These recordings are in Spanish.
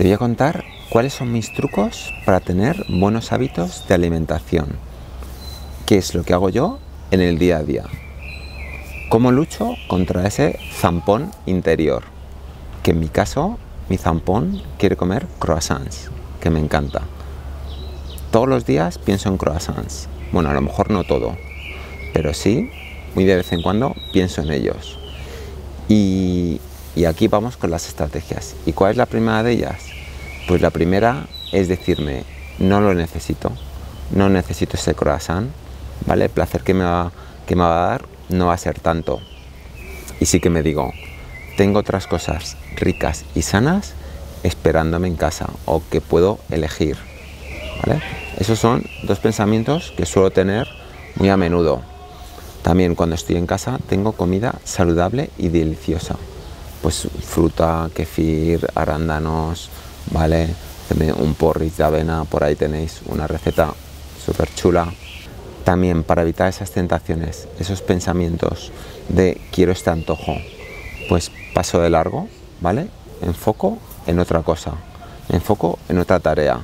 Te voy a contar cuáles son mis trucos para tener buenos hábitos de alimentación. ¿Qué es lo que hago yo en el día a día? ¿Cómo lucho contra ese zampón interior? Que en mi caso, mi zampón quiere comer croissants, que me encanta. Todos los días pienso en croissants. Bueno, a lo mejor no todo, pero sí, muy de vez en cuando pienso en ellos. Y, y aquí vamos con las estrategias. ¿Y cuál es la primera de ellas? Pues la primera es decirme, no lo necesito, no necesito ese croissant, ¿vale? El placer que me, va, que me va a dar no va a ser tanto. Y sí que me digo, tengo otras cosas ricas y sanas esperándome en casa o que puedo elegir. Esos son dos pensamientos que suelo tener muy a menudo. También cuando estoy en casa tengo comida saludable y deliciosa. Pues fruta, kefir, arándanos, ¿vale? Un porridge de avena, por ahí tenéis una receta súper chula. También para evitar esas tentaciones, esos pensamientos de quiero este antojo, pues paso de largo, ¿vale? Enfoco en otra cosa, enfoco en otra tarea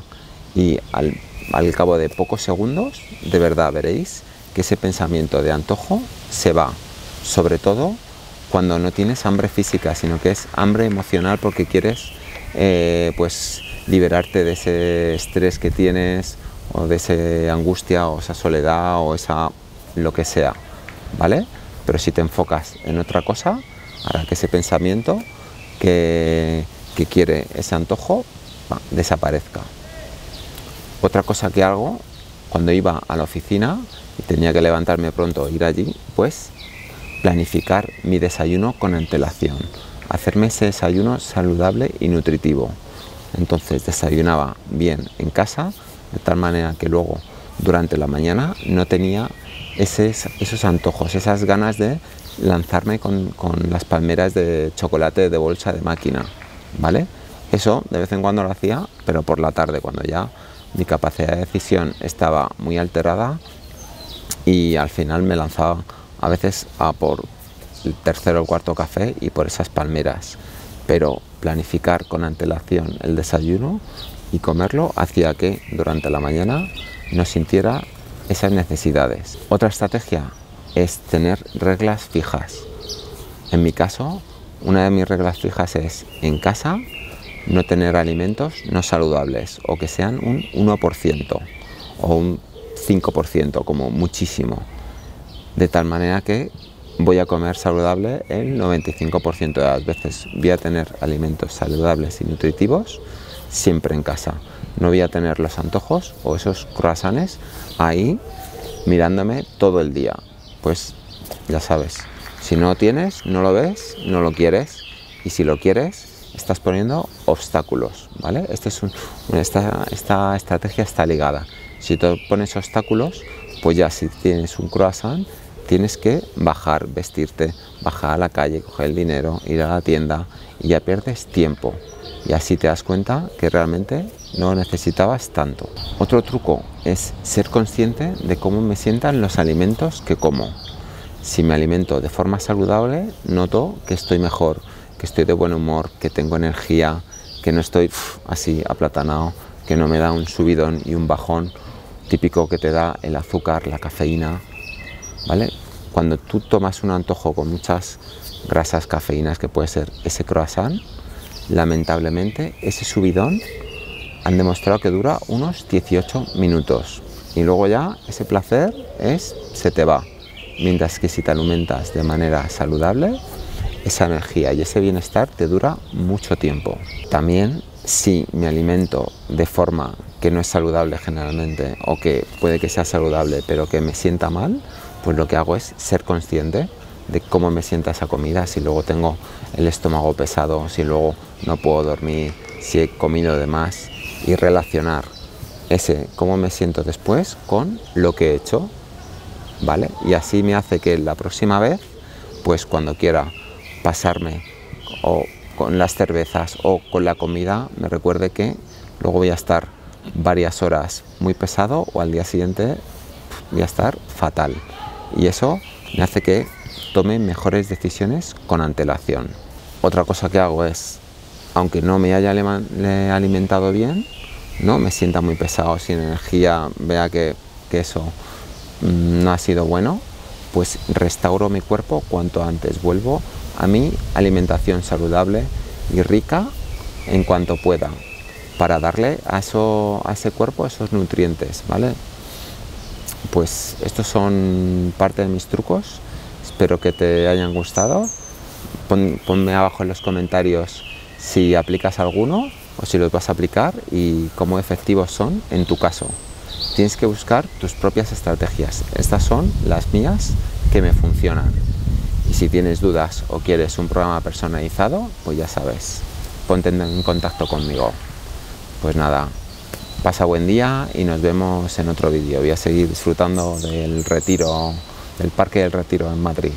y al, al cabo de pocos segundos, de verdad veréis que ese pensamiento de antojo se va, sobre todo cuando no tienes hambre física, sino que es hambre emocional porque quieres eh, pues liberarte de ese estrés que tienes o de esa angustia o esa soledad o esa lo que sea, ¿vale? Pero si te enfocas en otra cosa, hará que ese pensamiento que, que quiere ese antojo desaparezca. Otra cosa que hago cuando iba a la oficina y tenía que levantarme pronto e ir allí, pues planificar mi desayuno con antelación hacerme ese desayuno saludable y nutritivo. Entonces desayunaba bien en casa, de tal manera que luego durante la mañana no tenía esos antojos, esas ganas de lanzarme con, las palmeras de chocolate de bolsa de máquina, ¿vale? Eso de vez en cuando lo hacía, pero por la tarde, cuando ya mi capacidad de decisión estaba muy alterada y al final me lanzaba a veces a por el tercero o cuarto café y por esas palmeras. Pero planificar con antelación el desayuno y comerlo hacía que durante la mañana no sintiera esas necesidades. Otra estrategia es tener reglas fijas. En mi caso, una de mis reglas fijas es en casa no tener alimentos no saludables o que sean un 1% o un 5% como muchísimo. De tal manera que voy a comer saludable el 95% de las veces. Voy a tener alimentos saludables y nutritivos siempre en casa. No voy a tener los antojos o esos croissants ahí mirándome todo el día. Pues ya sabes, si no lo tienes, no lo ves, no lo quieres y si lo quieres, estás poniendo obstáculos, ¿vale? Este es esta, esta estrategia está ligada. Si tú pones obstáculos, pues ya si tienes un croissant, tienes que bajar, vestirte, bajar a la calle, coger el dinero, ir a la tienda y ya pierdes tiempo. Y así te das cuenta que realmente no necesitabas tanto. Otro truco es ser consciente de cómo me sientan los alimentos que como. Si me alimento de forma saludable, noto que estoy mejor, que estoy de buen humor, que tengo energía, que no estoy así aplatanado, que no me da un subidón y un bajón típico que te da el azúcar, la cafeína, ¿vale? Cuando tú tomas un antojo con muchas grasas, cafeínas, que puede ser ese croissant, lamentablemente ese subidón han demostrado que dura unos 18 minutos y luego ya ese placer es se te va. Mientras que si te alimentas de manera saludable, esa energía y ese bienestar te dura mucho tiempo. También si me alimento de forma que no es saludable generalmente o que puede que sea saludable pero que me sienta mal, pues lo que hago es ser consciente de cómo me sienta esa comida, si luego tengo el estómago pesado, si luego no puedo dormir, si he comido de más y relacionar ese cómo me siento después con lo que he hecho, ¿vale? Y así me hace que la próxima vez, pues cuando quiera pasarme o con las cervezas o con la comida, me recuerde que luego voy a estar varias horas muy pesado o al día siguiente voy a estar fatal y eso me hace que tome mejores decisiones con antelación. Otra cosa que hago es aunque no me haya alimentado bien, no me sienta muy pesado, sin energía, vea que, eso mm, no ha sido bueno, pues restauro mi cuerpo cuanto antes, vuelvo a mi alimentación saludable y rica en cuanto pueda para darle a, eso, a ese cuerpo esos nutrientes, ¿vale? Pues estos son parte de mis trucos, espero que te hayan gustado. ponme abajo en los comentarios si aplicas alguno o si los vas a aplicar y cómo efectivos son en tu caso. Tienes que buscar tus propias estrategias. Estas son las mías que me funcionan. Y si tienes dudas o quieres un programa personalizado, pues ya sabes, ponte en contacto conmigo. Pues nada, pasa buen día y nos vemos en otro vídeo. Voy a seguir disfrutando del retiro, del Parque del Retiro en Madrid.